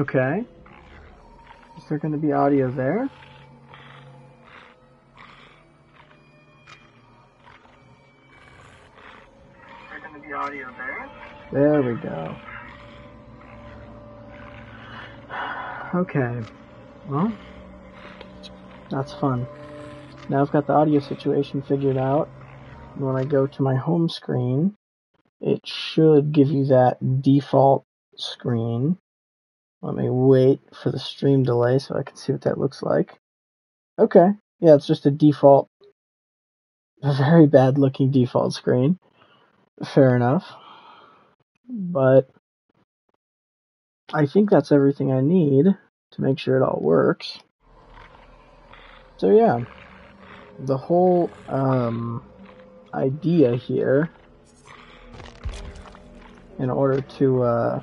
Okay. Is there going to be audio there? There we go. Okay. Well, that's fun. Now I've got the audio situation figured out. When I go to my home screen, it should give you that default screen. For the stream delay so I can see what that looks like. Okay. Yeah, it's just a default, a very bad looking default screen. Fair enough. But I think that's everything I need to make sure it all works. So yeah, the whole um, idea here, in order to, uh,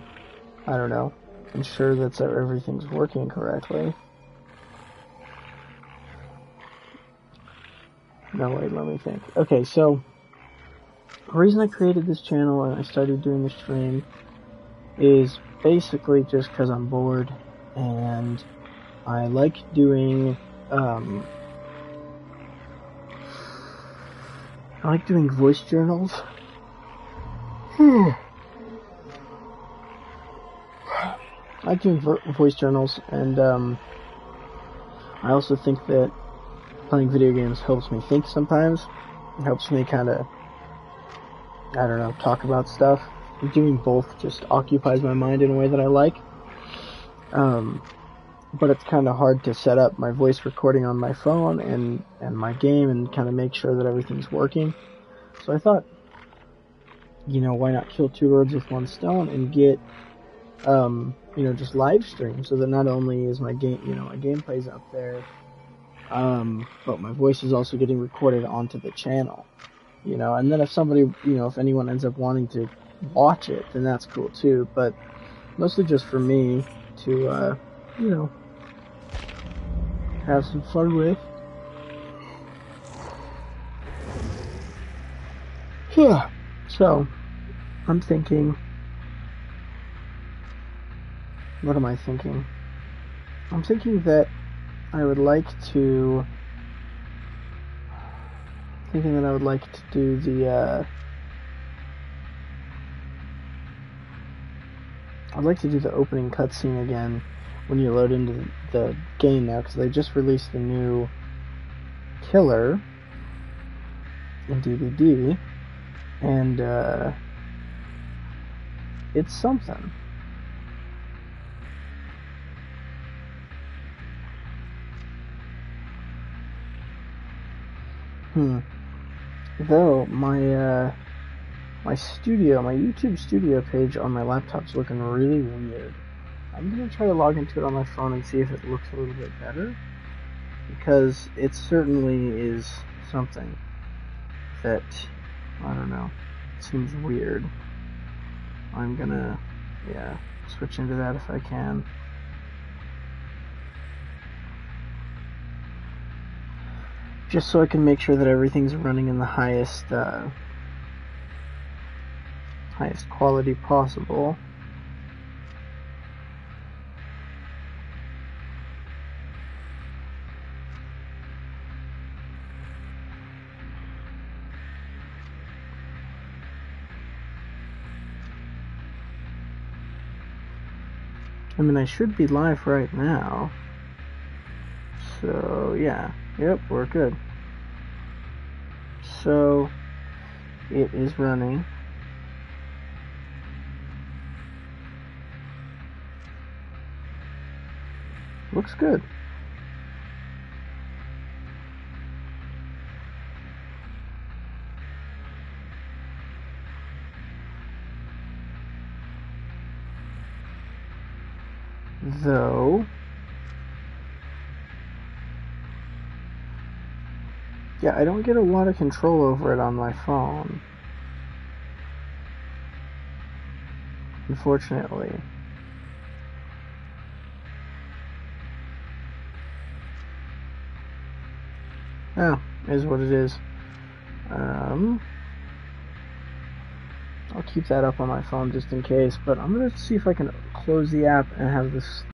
I don't know, ensure that everything's working correctly. No, wait, let me think. Okay, so, the reason I created this channel and I started doing the stream is basically just because I'm bored and I like doing, um, I like doing voice journals. I like doing voice journals, and um, I also think that playing video games helps me think sometimes. It helps me kind of, I don't know, talk about stuff. Doing both just occupies my mind in a way that I like. Um, but it's kind of hard to set up my voice recording on my phone and, and my game and kind of make sure that everything's working. So I thought, you know, why not kill two birds with one stone and get, um, you know, just live stream so that not only is my game, you know, my gameplay's up there, um, but my voice is also getting recorded onto the channel, you know, and then if somebody, you know, if anyone ends up wanting to watch it, then that's cool too, but mostly just for me to, uh, you know, have some fun with. Yeah. So, I'm thinking. What am I thinking? I'm thinking that I would like to. Thinking that I would like to do the. Uh, I'd like to do the opening cutscene again when you load into the game now because they just released the new killer in DBD, and uh, it's something. Hmm. Though my uh, my studio, my YouTube studio page on my laptop's looking really weird. I'm gonna try to log into it on my phone and see if it looks a little bit better. Because it certainly is something that, I don't know, seems weird. I'm gonna, yeah, switch into that if I can. Just so I can make sure that everything's running in the highest, uh, highest quality possible. I mean, I should be live right now. So, yeah. Yep, we're good. So, it is running. Looks good. though yeah I don't get a lot of control over it on my phone. Unfortunately. Oh is what it is. Um I'll keep that up on my phone just in case, but I'm gonna see if I can close the app and have this